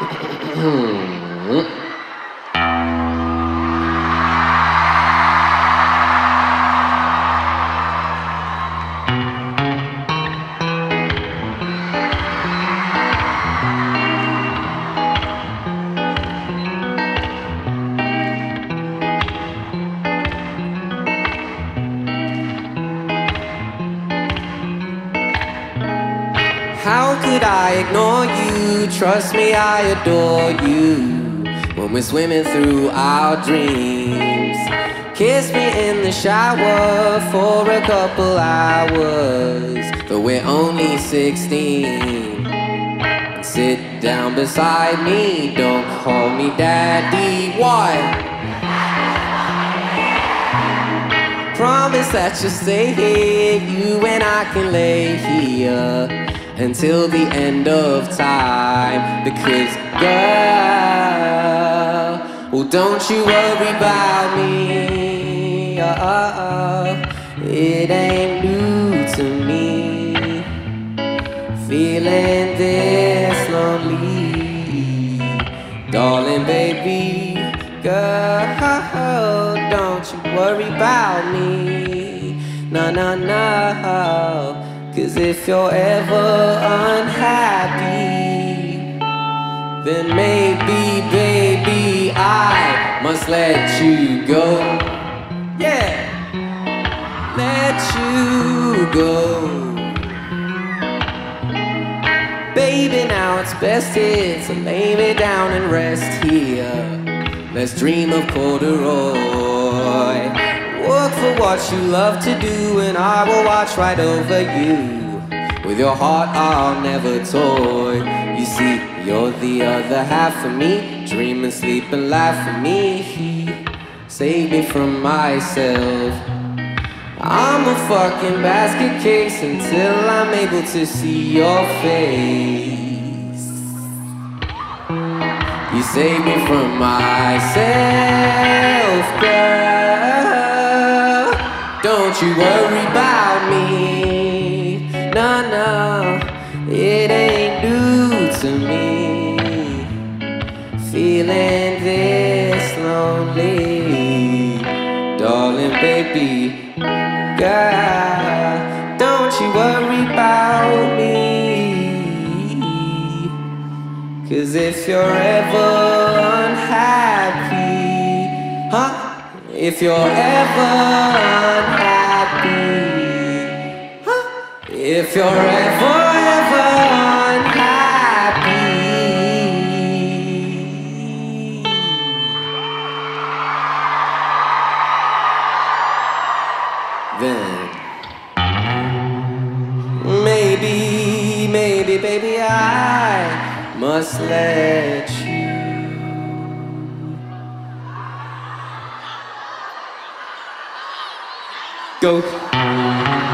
うん。How could I ignore you? Trust me, I adore you. When we're swimming through our dreams, kiss me in the shower for a couple hours. Though we're only 16. And sit down beside me, don't call me daddy. Why? Promise that you'll stay here, you and I can lay here until the end of time. Because, girl, well, don't you worry about me. Uh, it ain't new to me. Feeling this lonely, darling, baby, girl, don't you worry about me. No, no, no. Cause if you're ever unhappy, then maybe, baby, I must let you go. Yeah, let you go. Baby, now it's best here to lay me down and rest here. Let's dream of corduroy. What you love to do, and I will watch right over you. With your heart, I'll never toy. You see, you're the other half of me. Dream and sleep and laugh for me. Save me from myself. I'm a fucking basket case until I'm able to see your face. You save me from myself, girl. You worry about me. No, no, it ain't new to me. Feeling this lonely, darling, baby, girl. Don't you worry about me. Cause if you're ever unhappy, huh? If you're ever If you're ever, ever unhappy, then maybe, maybe, baby, I must let you. Go.